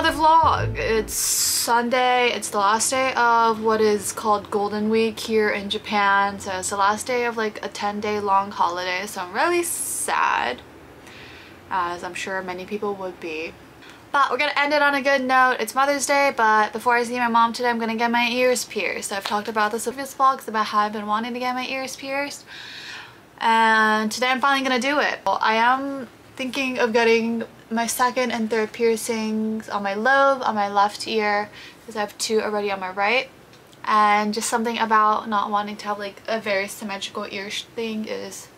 another vlog. It's Sunday. It's the last day of what is called Golden Week here in Japan. So it's the last day of like a 10 day long holiday. So I'm really sad as I'm sure many people would be. But we're gonna end it on a good note. It's Mother's Day, but before I see my mom today, I'm gonna get my ears pierced. I've talked about this in previous vlogs about how I've been wanting to get my ears pierced. And today I'm finally gonna do it. Well, I am thinking of getting my second and third piercings on my lobe, on my left ear, because I have two already on my right. And just something about not wanting to have like a very symmetrical ear thing is,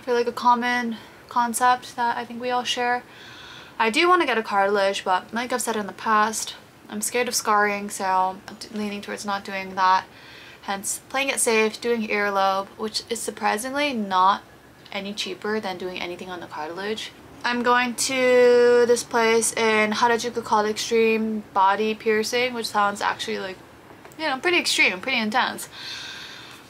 I feel like a common concept that I think we all share. I do want to get a cartilage, but like I've said in the past, I'm scared of scarring, so I'm leaning towards not doing that. Hence, playing it safe, doing earlobe, which is surprisingly not any cheaper than doing anything on the cartilage. I'm going to this place in Harajuku called Extreme Body Piercing, which sounds actually like, you know, pretty extreme, pretty intense.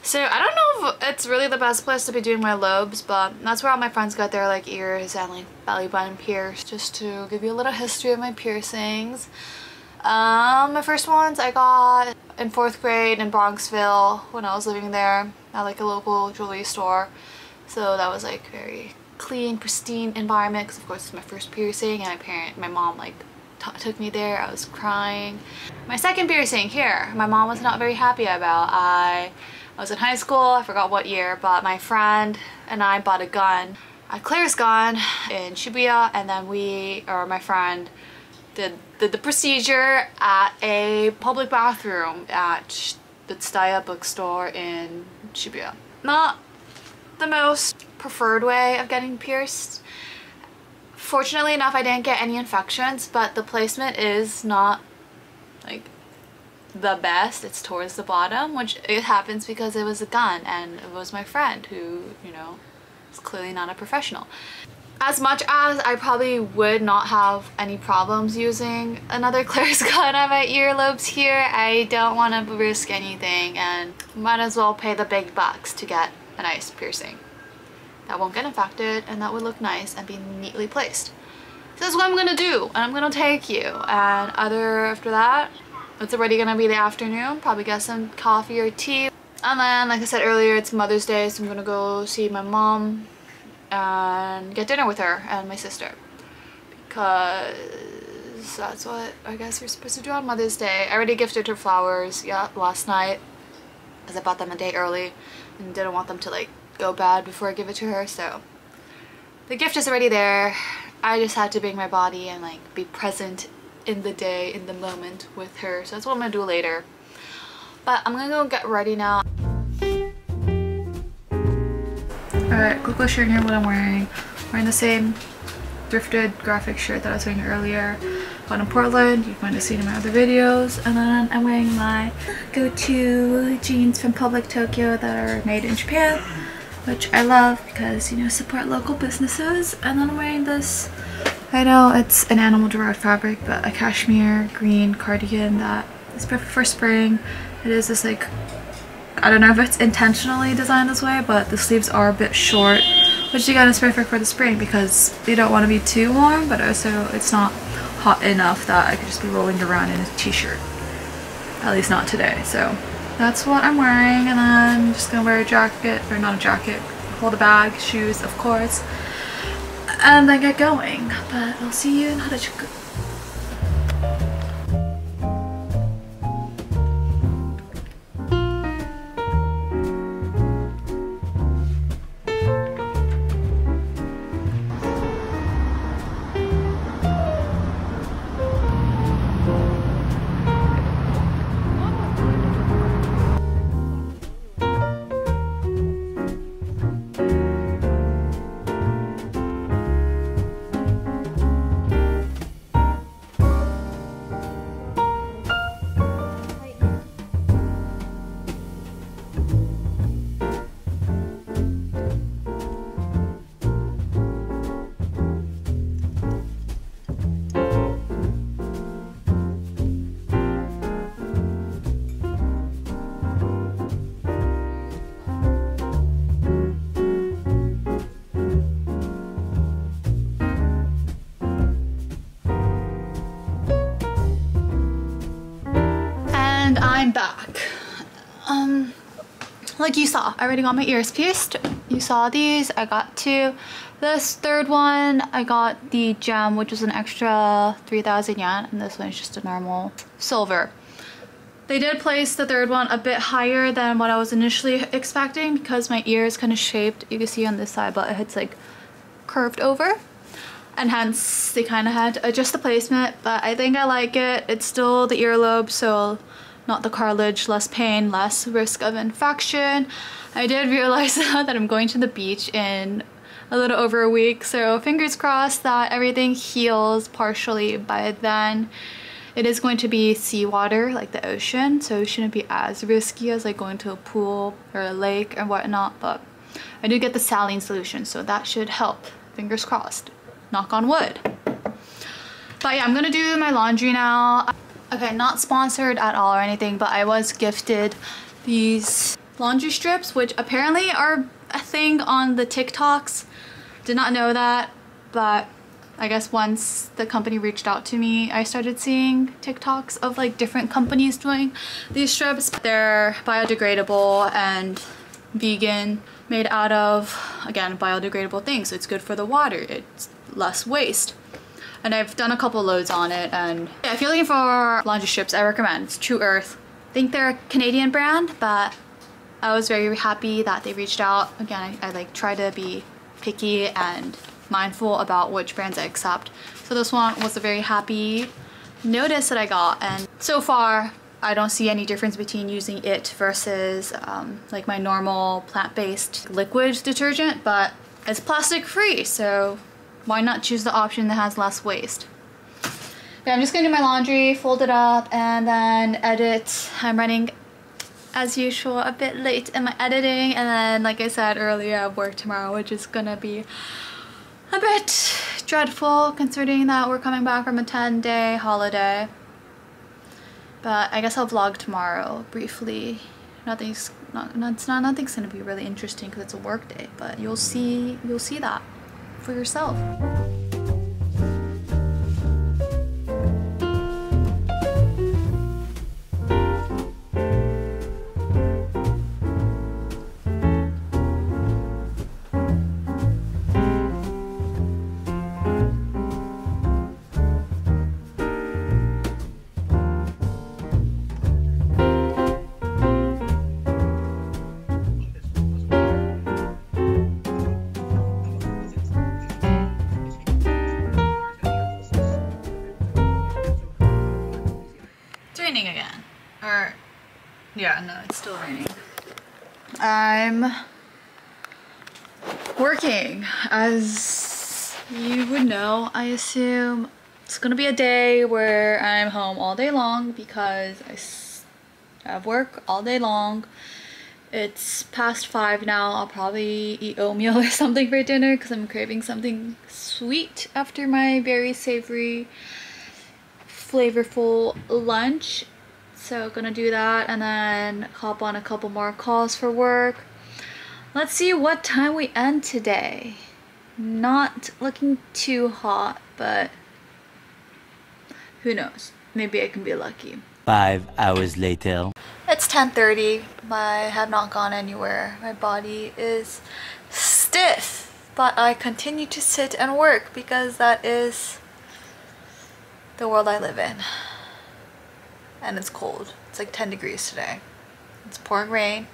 So I don't know if it's really the best place to be doing my lobes, but that's where all my friends got their like ears and like belly button pierced, just to give you a little history of my piercings. Um, my first ones I got in fourth grade in Bronxville when I was living there at like a local jewelry store. So that was like very clean, pristine environment because of course it's my first piercing and my parent, my mom like took me there. I was crying. My second piercing here, my mom was not very happy about. I I was in high school, I forgot what year, but my friend and I bought a gun, a Claire's gun in Shibuya, and then we, or my friend, did, did the procedure at a public bathroom at the Tsutaya bookstore in Shibuya. Not the most preferred way of getting pierced. Fortunately enough, I didn't get any infections, but the placement is not like the best. It's towards the bottom, which it happens because it was a gun and it was my friend who, you know, is clearly not a professional. As much as I probably would not have any problems using another Claire's gun on my earlobes here, I don't want to risk anything and might as well pay the big bucks to get a nice piercing. That won't get infected and that would look nice and be neatly placed. So that's what I'm gonna do and I'm gonna take you and other after that it's already gonna be the afternoon. Probably get some coffee or tea. And then, like I said earlier, it's Mother's Day, so I'm gonna go see my mom and get dinner with her and my sister. Because that's what I guess we're supposed to do on Mother's Day. I already gifted her flowers, yeah, last night. Because I bought them a day early and didn't want them to like go bad before I give it to her, so. The gift is already there. I just had to bring my body and like be present in the day, in the moment with her. So that's what I'm gonna do later. But I'm gonna go get ready now. Alright, quickly sharing here what I'm wearing. wearing the same thrifted graphic shirt that I was wearing earlier. But in Portland, you might have seen in my other videos. And then I'm wearing my go-to jeans from Public Tokyo that are made in Japan. Which I love because, you know, support local businesses. And then I'm wearing this I know it's an animal derived fabric, but a cashmere green cardigan that is perfect for spring. It is this like, I don't know if it's intentionally designed this way, but the sleeves are a bit short, which again is perfect for the spring because you don't want to be too warm, but also it's not hot enough that I could just be rolling around in a t-shirt. At least not today, so that's what I'm wearing and then wear a jacket, or not a jacket, hold a bag, shoes of course, and then get going. But I'll see you in Harajuku. I'm back. Um, like you saw, I already got my ears pierced. You saw these, I got two. This third one, I got the gem, which was an extra 3,000 yen, and this one is just a normal silver. They did place the third one a bit higher than what I was initially expecting because my ear is kind of shaped. You can see on this side, but it's like curved over. And hence they kind of had to adjust the placement, but I think I like it. It's still the earlobe, so not the cartilage, less pain, less risk of infection. I did realize that I'm going to the beach in a little over a week, so fingers crossed that everything heals partially by then. It is going to be seawater, like the ocean, so it shouldn't be as risky as like going to a pool or a lake or whatnot, but I do get the saline solution, so that should help. Fingers crossed. Knock on wood. But yeah, I'm gonna do my laundry now. Okay, not sponsored at all or anything, but I was gifted these laundry strips, which apparently are a thing on the TikToks. Did not know that, but I guess once the company reached out to me, I started seeing TikToks of like different companies doing these strips. They're biodegradable and vegan, made out of, again, biodegradable things. So it's good for the water. It's less waste. And I've done a couple loads on it and yeah, if you're looking for laundry strips, I recommend. It's Tru Earth. I think they're a Canadian brand, but I was very happy that they reached out. Again, I, I like try to be picky and mindful about which brands I accept. So this one was a very happy notice that I got and so far I don't see any difference between using it versus um, like my normal plant-based liquid detergent but it's plastic free so why not choose the option that has less waste. Yeah, I'm just gonna do my laundry, fold it up, and then edit. I'm running as usual a bit late in my editing and then like I said earlier I have work tomorrow which is gonna be a bit dreadful considering that we're coming back from a 10 day holiday. But I guess I'll vlog tomorrow briefly. Nothing's not, it's not nothing's gonna be really interesting because it's a work day, but you'll see you'll see that for yourself. Or, yeah, no, it's still raining. I'm working. As you would know, I assume it's gonna be a day where I'm home all day long because I have work all day long. It's past five now. I'll probably eat oatmeal or something for dinner because I'm craving something sweet after my very savory flavorful lunch. So gonna do that and then hop on a couple more calls for work. Let's see what time we end today. Not looking too hot, but who knows? Maybe I can be lucky. Five hours later. It's 10.30. I have not gone anywhere. My body is stiff, but I continue to sit and work because that is the world I live in. And it's cold. It's like 10 degrees today. It's pouring rain.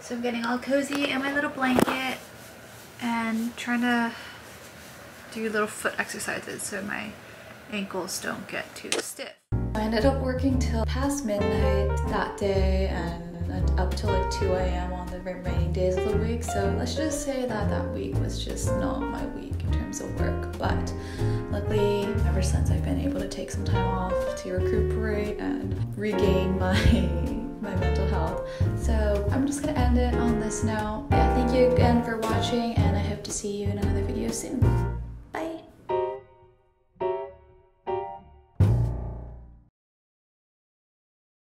So I'm getting all cozy in my little blanket and trying to do little foot exercises so my ankles don't get too stiff. I ended up working till past midnight that day and up till like 2 a.m. on the remaining days of the week. So let's just say that that week was just not my week in terms of work. But luckily, ever since I've been able take some time off to recuperate and regain my my mental health. So I'm just gonna end it on this note. Yeah, thank you again for watching and I hope to see you in another video soon.